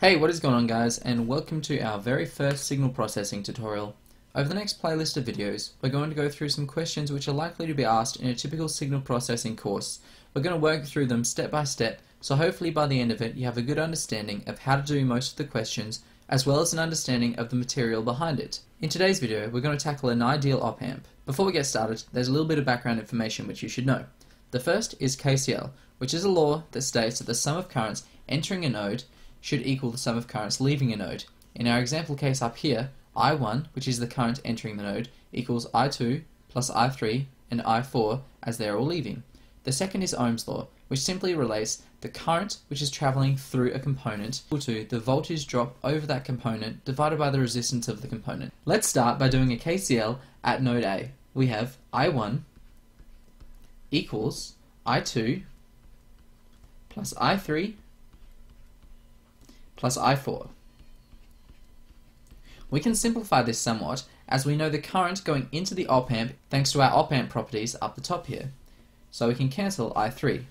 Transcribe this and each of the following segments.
Hey, what is going on guys, and welcome to our very first signal processing tutorial. Over the next playlist of videos, we're going to go through some questions which are likely to be asked in a typical signal processing course. We're going to work through them step by step, so hopefully by the end of it you have a good understanding of how to do most of the questions, as well as an understanding of the material behind it. In today's video, we're going to tackle an ideal op-amp. Before we get started, there's a little bit of background information which you should know. The first is KCL, which is a law that states that the sum of currents entering a node should equal the sum of currents leaving a node. In our example case up here, I1, which is the current entering the node, equals I2 plus I3 and I4 as they are all leaving. The second is Ohm's law, which simply relates the current which is travelling through a component to the voltage drop over that component divided by the resistance of the component. Let's start by doing a KCL at node A. We have I1 equals I2 plus I3 plus I4. We can simplify this somewhat as we know the current going into the op amp thanks to our op amp properties up the top here. So we can cancel I3.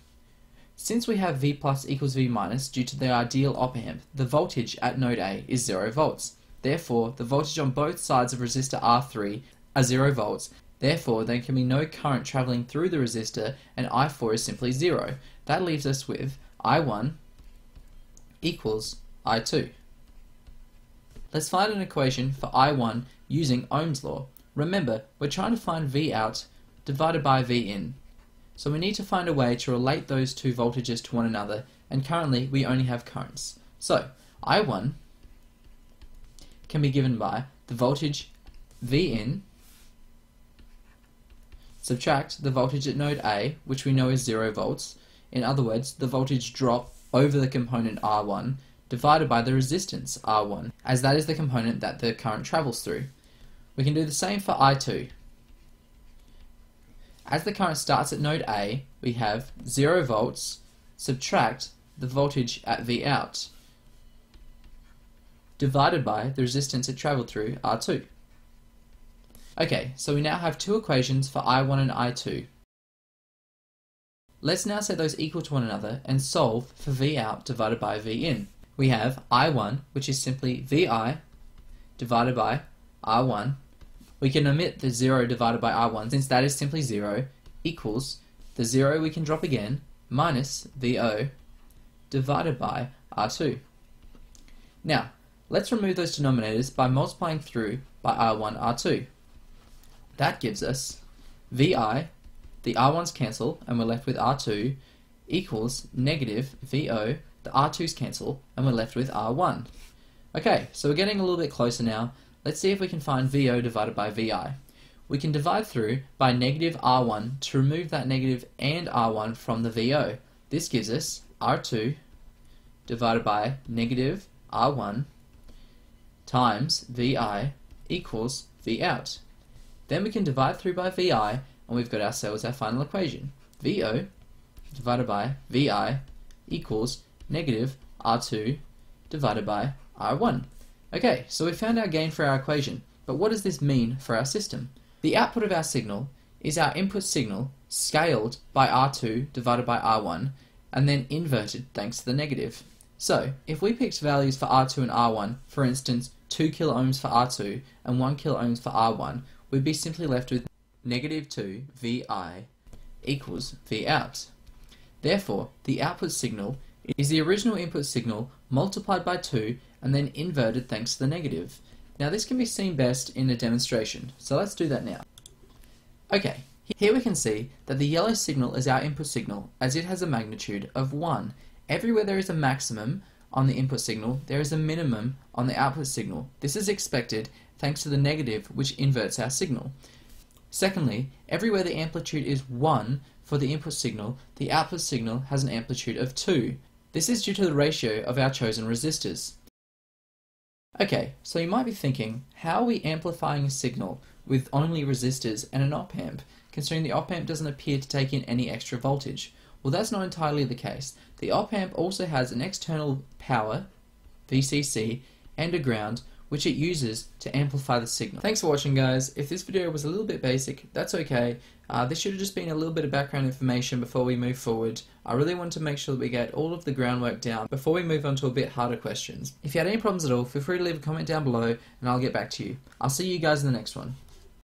Since we have V plus equals V minus due to the ideal op amp, the voltage at node A is 0 volts. Therefore, the voltage on both sides of resistor R3 are 0 volts. Therefore, there can be no current traveling through the resistor and I4 is simply 0. That leaves us with I1 equals I2. Let's find an equation for I1 using Ohm's law. Remember, we're trying to find V out divided by V in. So we need to find a way to relate those two voltages to one another, and currently we only have currents. So, I1 can be given by the voltage V in subtract the voltage at node A, which we know is 0 volts. In other words, the voltage drop over the component R1 divided by the resistance R1, as that is the component that the current travels through. We can do the same for I2. As the current starts at node A, we have 0 volts, subtract the voltage at V out, divided by the resistance it travelled through, R2. Okay, so we now have two equations for I1 and I2. Let's now set those equal to one another and solve for V out divided by V in we have I1, which is simply VI divided by R1. We can omit the 0 divided by R1 since that is simply 0 equals the 0 we can drop again minus VO divided by R2. Now, let's remove those denominators by multiplying through by R1, R2. That gives us VI, the R1s cancel, and we're left with R2, equals negative VO the R2's cancel, and we're left with R1. Okay, so we're getting a little bit closer now. Let's see if we can find VO divided by VI. We can divide through by negative R1 to remove that negative and R1 from the VO. This gives us R2 divided by negative R1 times VI equals V out. Then we can divide through by VI and we've got ourselves our final equation. VO divided by VI equals negative R2 divided by R1. Okay, so we found our gain for our equation, but what does this mean for our system? The output of our signal is our input signal scaled by R2 divided by R1 and then inverted thanks to the negative. So, if we picked values for R2 and R1, for instance 2 kilo ohms for R2 and 1 kilo ohms for R1, we'd be simply left with negative 2 VI equals V out. Therefore, the output signal is the original input signal multiplied by 2 and then inverted thanks to the negative. Now this can be seen best in a demonstration, so let's do that now. Okay, here we can see that the yellow signal is our input signal as it has a magnitude of 1. Everywhere there is a maximum on the input signal, there is a minimum on the output signal. This is expected thanks to the negative which inverts our signal. Secondly, everywhere the amplitude is 1 for the input signal, the output signal has an amplitude of 2. This is due to the ratio of our chosen resistors. Okay, so you might be thinking, how are we amplifying a signal with only resistors and an op amp, considering the op amp doesn't appear to take in any extra voltage? Well, that's not entirely the case. The op amp also has an external power, VCC, and a ground, which it uses to amplify the signal. Thanks for watching guys. If this video was a little bit basic, that's okay. Uh, this should have just been a little bit of background information before we move forward. I really want to make sure that we get all of the groundwork down before we move on to a bit harder questions. If you had any problems at all, feel free to leave a comment down below and I'll get back to you. I'll see you guys in the next one.